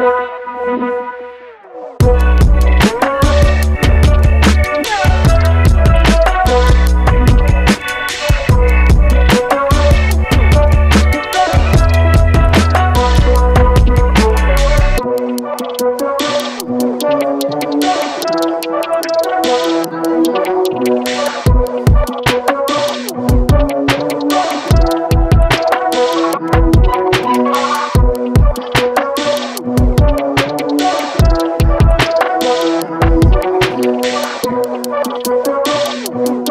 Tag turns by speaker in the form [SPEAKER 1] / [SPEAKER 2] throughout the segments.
[SPEAKER 1] Thank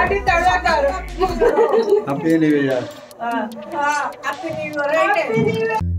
[SPEAKER 1] ಅಡಿ ತಳ್ಳಕಾರ
[SPEAKER 2] happy new year
[SPEAKER 1] ಹಾ ಹ್ಯಾಪಿ ನ್ಯೂ ಇಯರ್